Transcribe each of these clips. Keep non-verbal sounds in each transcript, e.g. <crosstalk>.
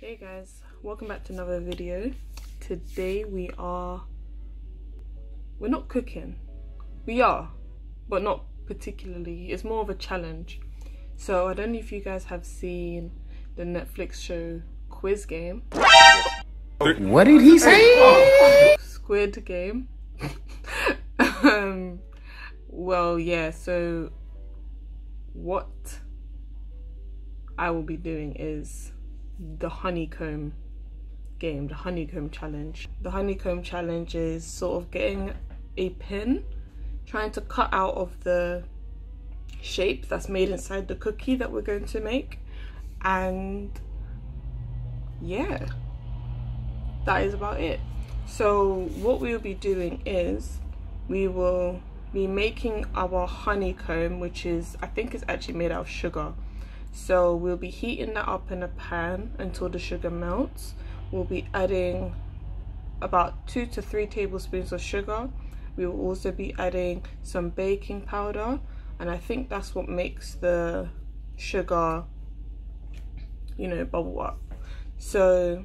Hey guys, welcome back to another video. Today we are we're not cooking. We are, but not particularly. It's more of a challenge. So I don't know if you guys have seen the Netflix show Quiz Game. What did he say? Squid Game. <laughs> um, well, yeah, so what I will be doing is the honeycomb game, the honeycomb challenge. The honeycomb challenge is sort of getting a pin, trying to cut out of the shape that's made inside the cookie that we're going to make. And yeah, that is about it. So what we'll be doing is we will be making our honeycomb, which is, I think it's actually made out of sugar. So we'll be heating that up in a pan until the sugar melts. We'll be adding about two to three tablespoons of sugar. We will also be adding some baking powder and I think that's what makes the sugar, you know, bubble up. So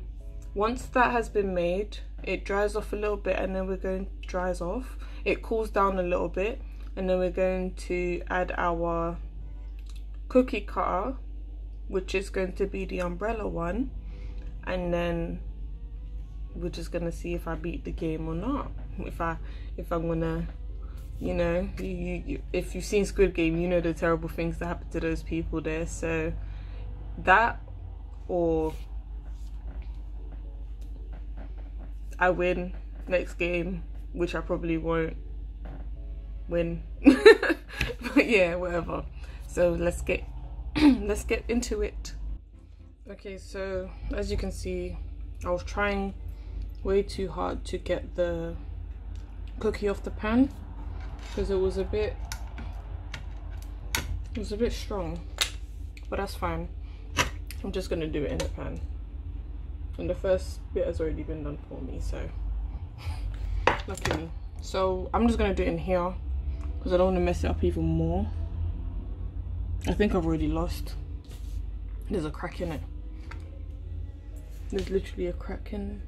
once that has been made, it dries off a little bit and then we're going to dries off. It cools down a little bit and then we're going to add our cookie cutter which is going to be the umbrella one and then we're just gonna see if I beat the game or not. If I if I'm gonna you know you, you, if you've seen Squid Game you know the terrible things that happen to those people there. So that or I win next game which I probably won't win. <laughs> But yeah whatever so let's get <clears throat> let's get into it. Okay so as you can see I was trying way too hard to get the cookie off the pan because it was a bit it was a bit strong but that's fine. I'm just gonna do it in the pan. And the first bit has already been done for me so <laughs> lucky me. So I'm just gonna do it in here because I don't want to mess it up even more I think I've already lost. There's a crack in it. There's literally a crack in there.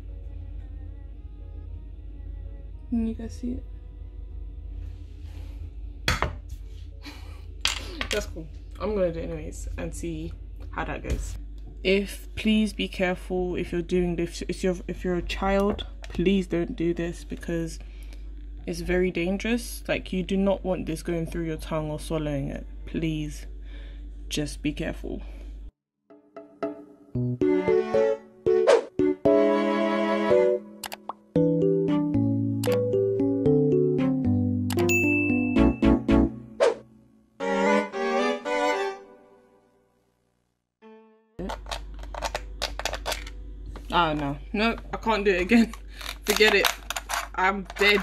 Can you guys see it? <laughs> That's cool. I'm gonna do it anyways and see how that goes. If please be careful if you're doing this if you're if you're a child, please don't do this because it's very dangerous. Like you do not want this going through your tongue or swallowing it. Please just be careful. Oh no, no, I can't do it again. <laughs> Forget it. I'm dead.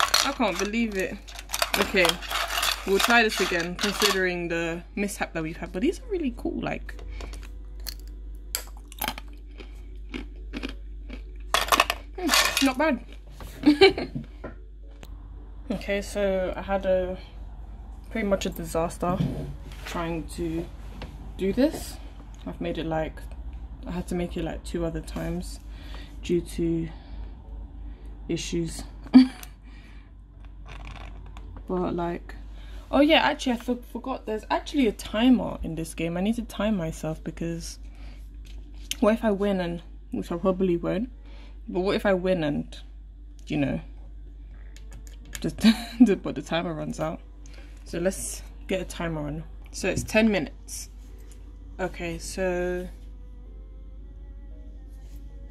I can't believe it. Okay, we'll try this again considering the mishap that we've had but these are really cool like hmm, not bad. <laughs> Okay so i had a pretty much a disaster trying to do this. I've made it like i had to make it like two other times due to issues. <laughs> But like Oh yeah, actually I forgot there's actually a timer in this game. I need to time myself because what if I win and, which I probably won't, but what if I win and, you know, just <laughs> but the timer runs out. So let's get a timer on. So it's 10 minutes. Okay, so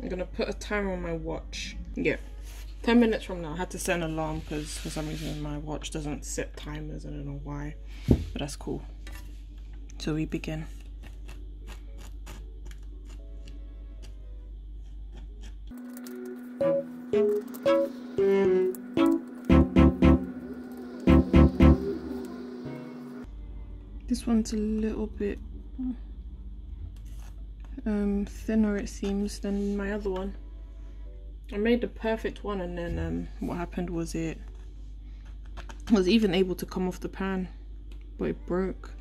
I'm gonna put a timer on my watch. Yeah. 10 minutes from now, I had to set an alarm because for some reason my watch doesn't set timers. I don't know why, but that's cool. So we begin. This one's a little bit um, thinner it seems than my other one. I made the perfect one and then um, what happened was it was even able to come off the pan but it broke.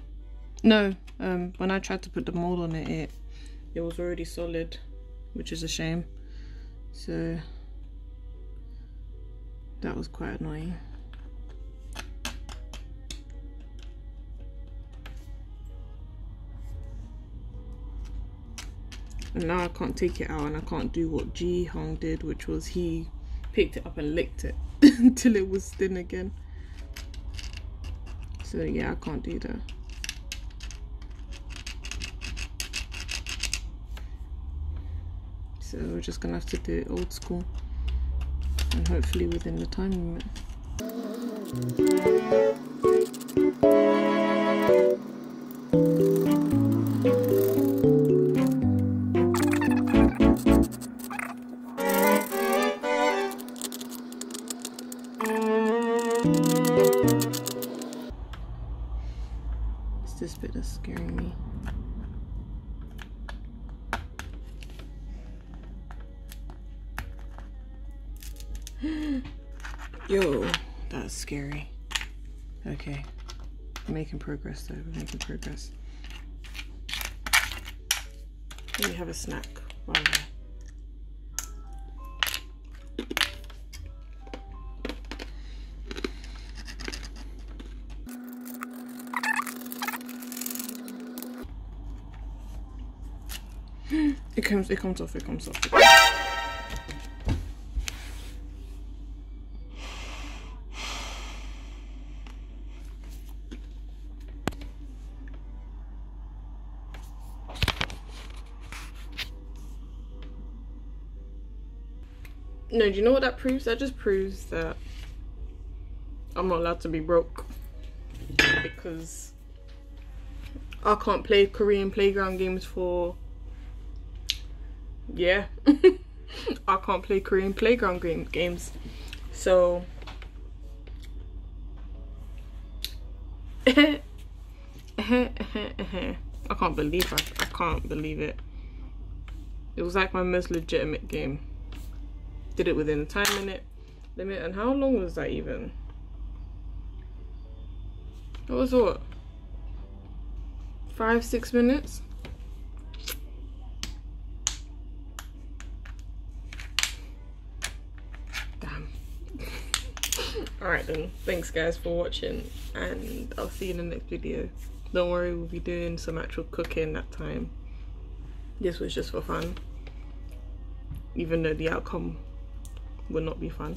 No, um, when I tried to put the mold on it, it it was already solid, which is a shame. So that was quite annoying. And now I can't take it out and I can't do what Gi-hun did, which was he picked it up and licked it <laughs> until it was thin again. So yeah, I can't do that. So we're just gonna have to do it old school and hopefully within the time limit. This bit that's scaring me. <gasps> Yo, that's scary. Okay. Making progress though, making progress. Let me have a snack while I It comes it comes off, it comes off. No, do you know what that proves? That just proves that I'm not allowed to be broke because I can't play Korean playground games for yeah. <laughs> I can't play Korean playground game games. So <laughs> I can't believe I, I can't believe it. It was like my most legitimate game. Did it within the time limit limit and how long was that even? It was what? Five six minutes all right then thanks guys for watching and i'll see you in the next video. Don't worry we'll be doing some actual cooking that time. This was just for fun. Even though the outcome will not be fun